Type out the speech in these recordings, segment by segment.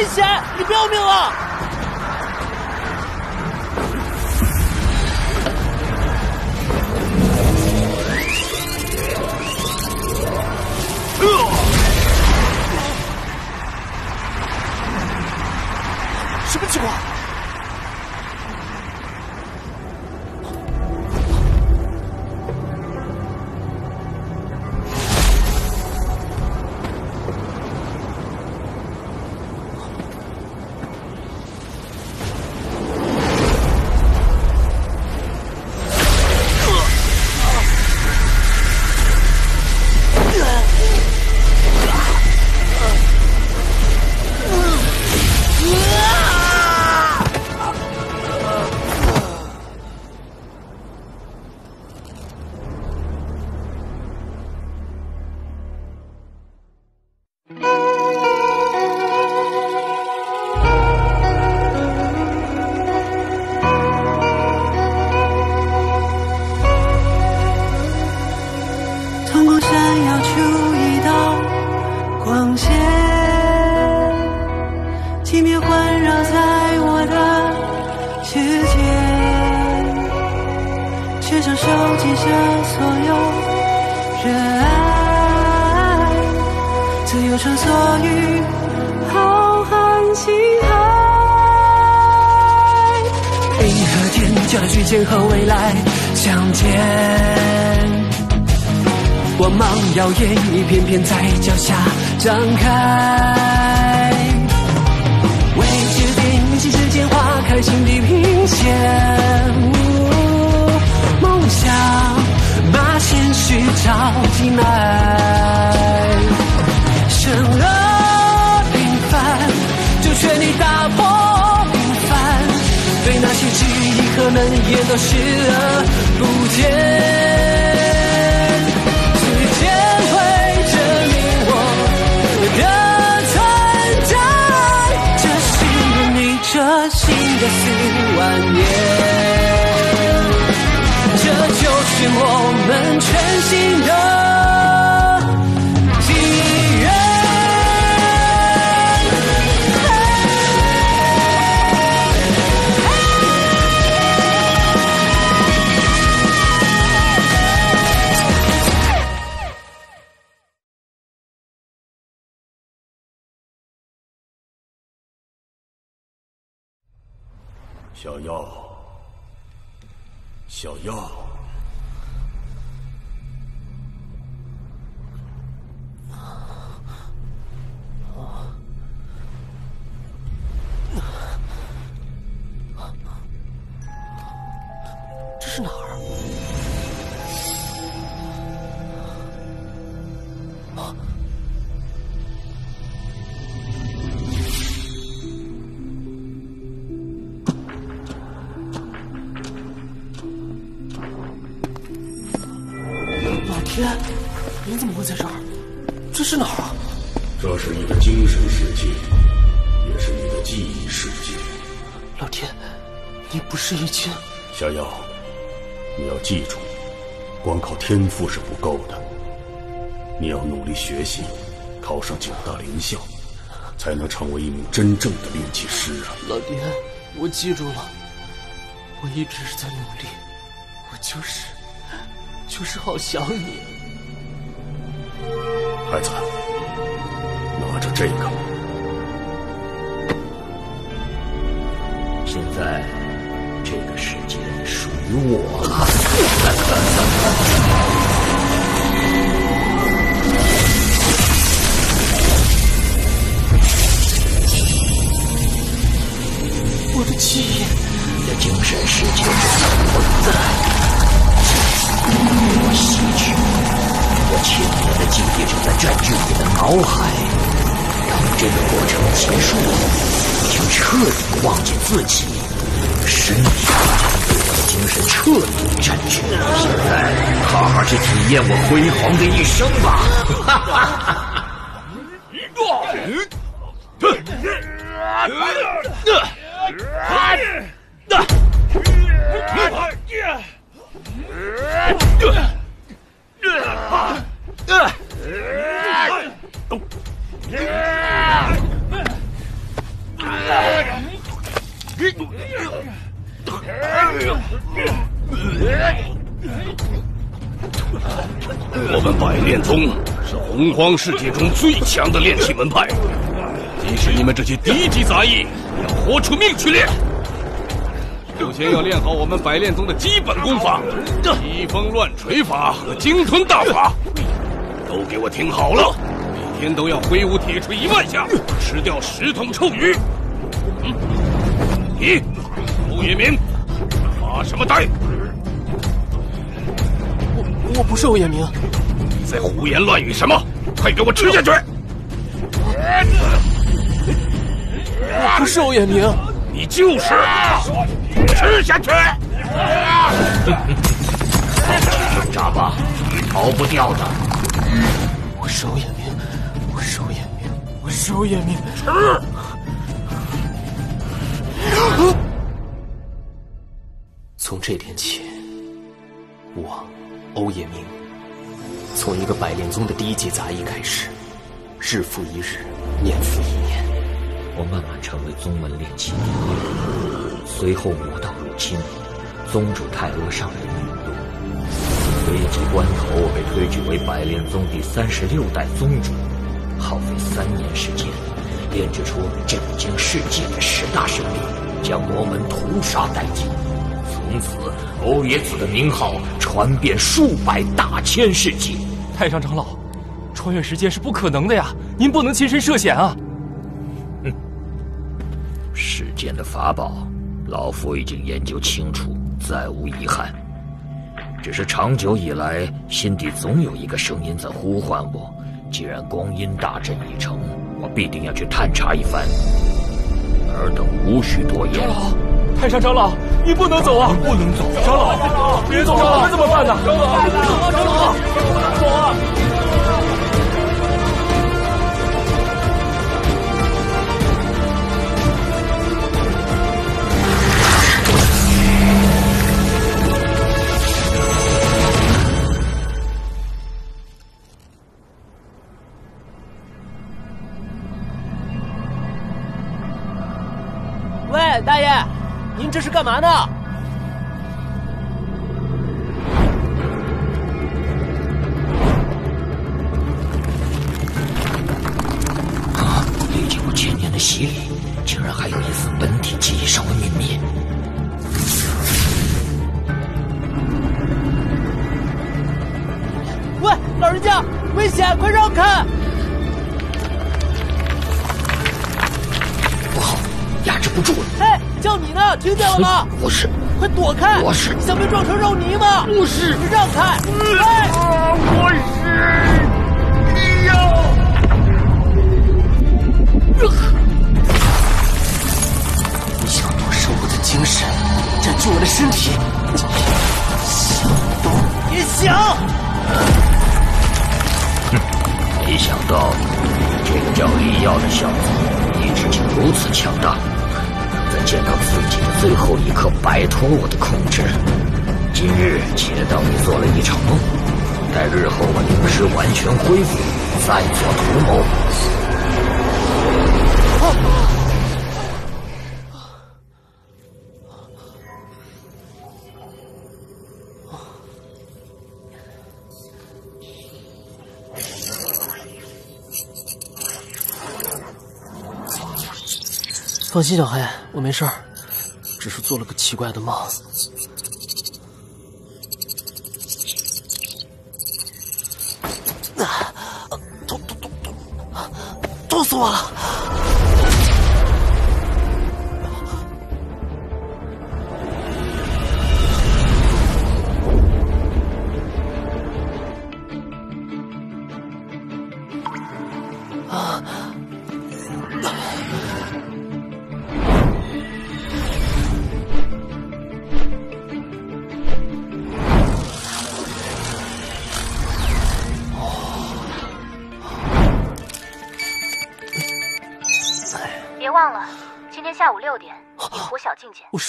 危险！你不要命了！镜面环绕在我的世界，全场收集着所有热爱，自由穿梭于浩瀚星海，银河天桥的巨剑和未来相见。光芒耀眼，一片片在脚下张开。开心地平线，梦想把现实照进来。生而平凡，就全力打破平凡，对那些质疑和能言都视而不见。是我们全新的纪元。小妖，小妖，是哪儿？老天，您怎么会在这儿？这是哪儿啊？这是你的精神世界，也是你的记忆世界。老天，你不是已经……小妖，你要记住，光靠天赋是不够的，你要努力学习，考上九大灵校，才能成为一名真正的炼气师啊！老爹，我记住了，我一直在努力，我就是，就是好想你。孩子，拿着这个，现在这个世界属于我了。我的记忆，你的精神世界不在，我吸取，我千年的记忆正在占据你的脑海。当这个过程结束，你就彻底忘记自己，身体精神彻底占据。现在，好好去体验我辉煌的一生吧！哈哈哈哈！我们百炼宗是洪荒世界中最强的炼器门派，即使你们这些低级杂役，也要豁出命去练。首先要练好我们百炼宗的基本功法——疾风乱锤法和鲸吞大法。都给我听好了，每天都要挥舞铁锤一万下，吃掉十桶臭鱼。嗯，你，欧野明，发什么呆？我我不是欧野明，你在胡言乱语什么？快给我吃下去！我不是欧野明，你就是，吃下去！渣吧，逃不掉的。我是欧野明，我是欧野明，我是欧野明。吃！从这天起，我欧野明从一个百炼宗的第一级杂役开始，日复一日，年复一年，我慢慢成为宗门炼器第一。随后魔道入侵，宗主太阿上人陨落，危急关头，我被推举为百炼宗第三十六代宗主，耗费三年时间，炼制出震惊世界的十大神力，将魔门屠杀殆尽。从此，欧冶子的名号传遍数百大千世界。太上长老，穿越时间是不可能的呀！您不能亲身涉险啊！哼世间的法宝，老夫已经研究清楚，再无遗憾。只是长久以来，心底总有一个声音在呼唤我。既然光阴大阵已成，我必定要去探查一番。尔等无需多言。长老，太上长老，你不能走啊！不能走，长老，别走了，我们怎么办呢？长老，长老，不能走啊！干嘛呢？啊！历经过千年的洗礼，竟然还有一丝本体记忆尚未泯灭。喂，老人家，危险，快让开！不好，压制不住了。哎，叫你呢，听见了吗？我是，快躲开！我是，想被撞成肉泥吗？不是，让开！哎，我是，你要。你想夺舍我的精神，占据我的身体，想都别想！哼没想到这个叫李耀的小子意志竟如此强大，见到自己的最后一刻摆脱我的控制。今日且当你做了一场梦，待日后我灵识完全恢复，再做图谋。放心，小黑，我没事儿，只是做了个奇怪的梦。啊，痛痛痛痛，痛死我了！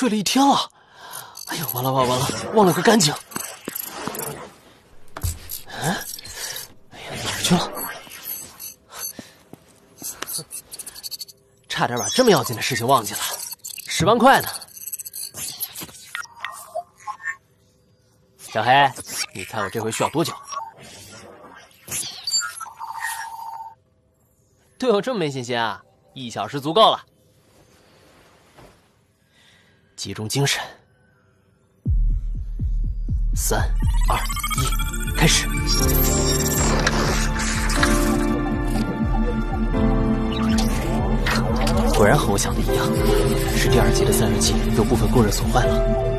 睡了一天了，哎呀，完了完了完了，忘了个干净。嗯，哎呀，哪儿去了？差点把这么要紧的事情忘记了，十万块呢。小黑，你猜我这回需要多久？对我这么没信心啊？一小时足够了。集中精神，三、二、一，开始。果然和我想的一样，是第二级的散热器有部分过热损坏了。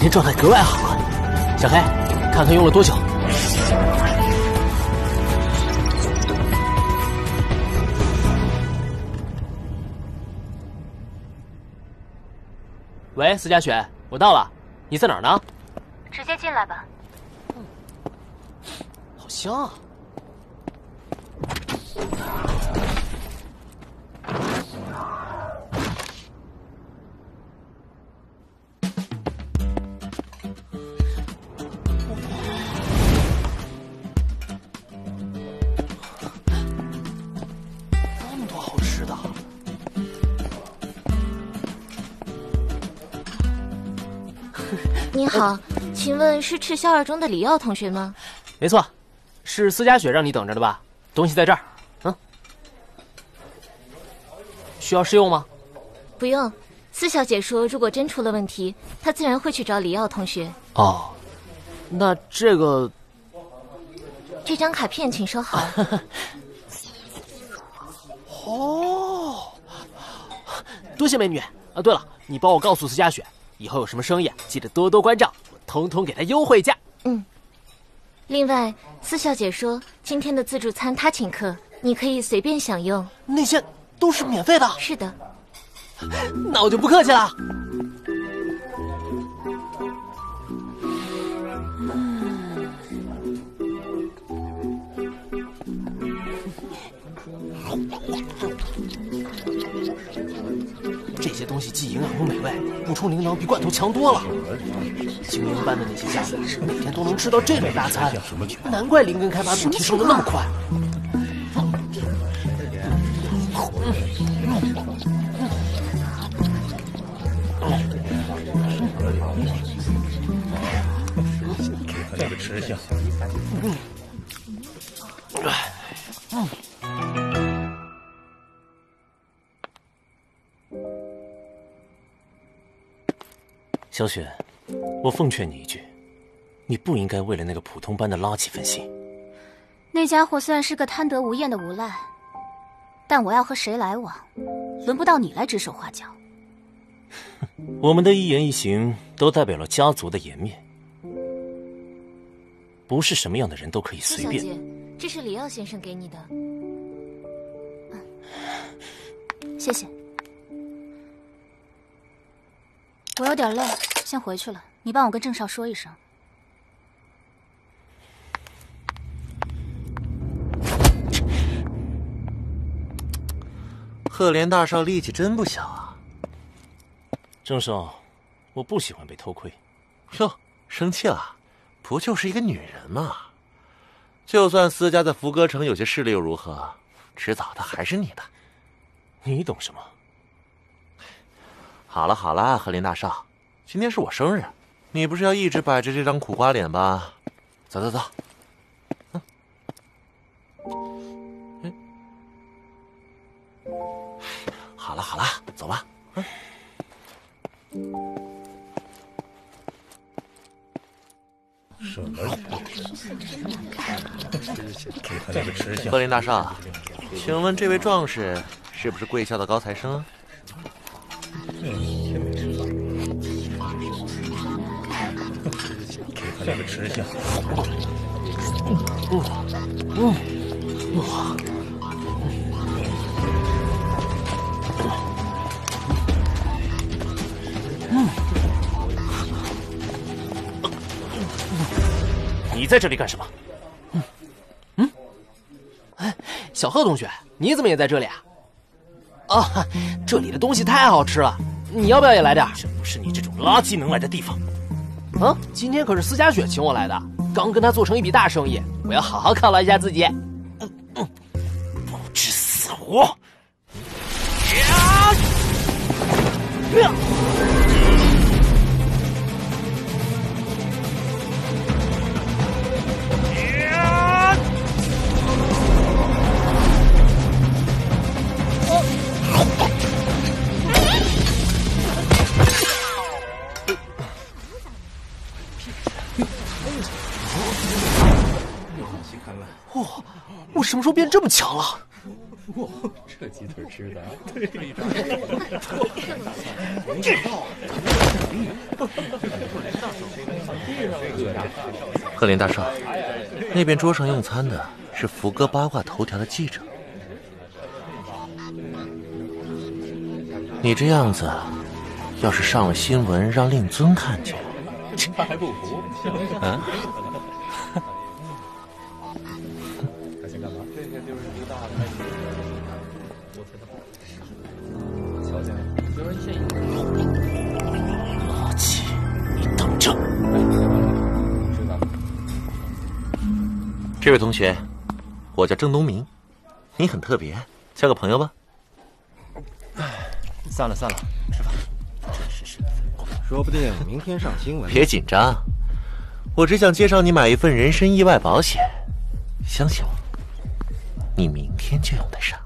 今天状态格外好啊，小黑，看看用了多久？喂，思佳雪，我到了，你在哪儿呢？直接进来吧。嗯好香啊！您好，请问是赤霄二中的李耀同学吗？没错，是思佳雪让你等着的吧？东西在这儿，嗯，需要试用吗？不用，司小姐说如果真出了问题，她自然会去找李耀同学。哦，那这个这张卡片请收好。哦，多谢美女啊！对了，你帮我告诉司佳雪，以后有什么生意记得多多关照，我通通给他优惠价。嗯。另外，司小姐说今天的自助餐她请客，你可以随便享用。那些都是免费的。是的。那我就不客气了。东西既营养又美味，补充营养比罐头强多了。精英班的那些家伙每天都能吃到这类大餐，难怪灵根开发度提升的那么快。这个吃相。小雪，我奉劝你一句，你不应该为了那个普通班的垃圾分心。那家伙虽然是个贪得无厌的无赖，但我要和谁来往，轮不到你来指手画脚。我们的一言一行都代表了家族的颜面，不是什么样的人都可以随便。小姐，这是李耀先生给你的，谢谢。我有点累，先回去了。你帮我跟郑少说一声。赫连大少力气真不小啊！郑少，我不喜欢被偷窥。哟，生气了？不就是一个女人吗？就算私家在福歌城有些势力又如何？迟早的还是你的。你懂什么？好了好了，赫连大少，今天是我生日，你不是要一直摆着这张苦瓜脸吧？走走走，嗯，嗯，好了好了，走吧。嗯，什么？这个吃相。赫连大少，请问这位壮士是不是贵校的高材生？这个吃相。嗯嗯哇！嗯，你在这里干什么？嗯嗯，哎，小贺同学，你怎么也在这里啊？啊，这里的东西太好吃了，你要不要也来点？这不是你这种垃圾能来的地方。啊，今天可是司佳雪请我来的，刚跟她做成一笔大生意，我要好好犒劳一下自己。嗯嗯，不知死活！呀！呀！么时候变这么强了？哇，这鸡腿吃的对贺林大少，那边桌上用餐的是福哥八卦头条的记者。你这样子，要是上了新闻，让令尊看见，他还不服？啊？这位同学，我叫郑东明，你很特别，交个朋友吧。算了算了，吃饭。说不定明天上新闻。别紧张，我只想介绍你买一份人身意外保险，相信我，你明天就用得上。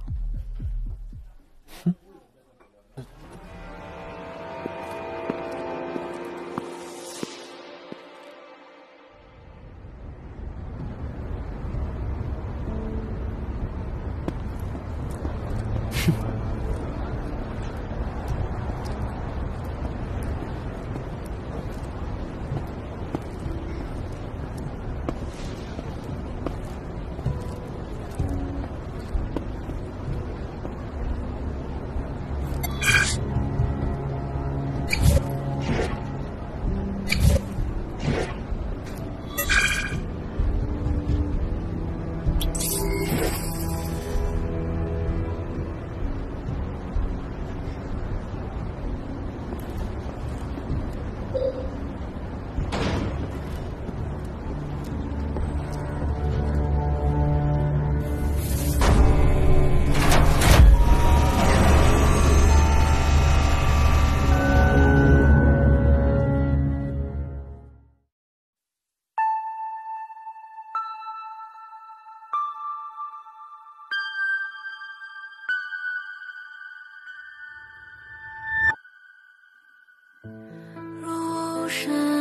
山。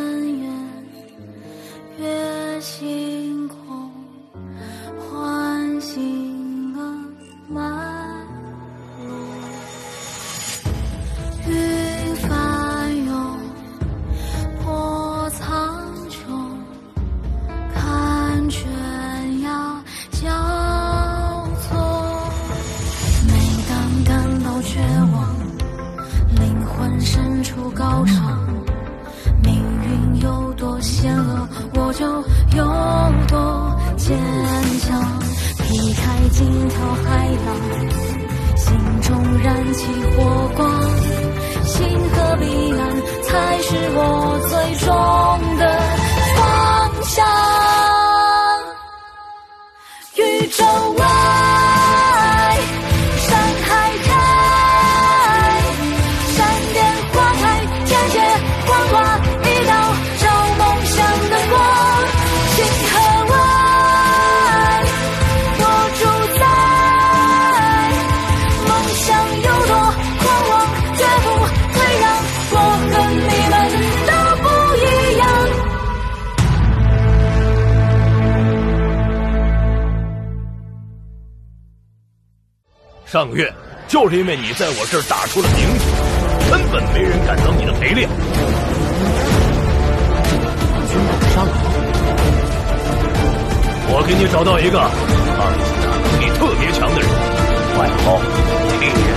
坚强。劈开惊涛骇浪，心中燃起火光。星河彼岸才是我最终的方向。上个月就是因为你在我这儿打出了名气，根本没人敢当你的陪练。军马上好，我给你找到一个抗击打能力特别强的人，外号铁人。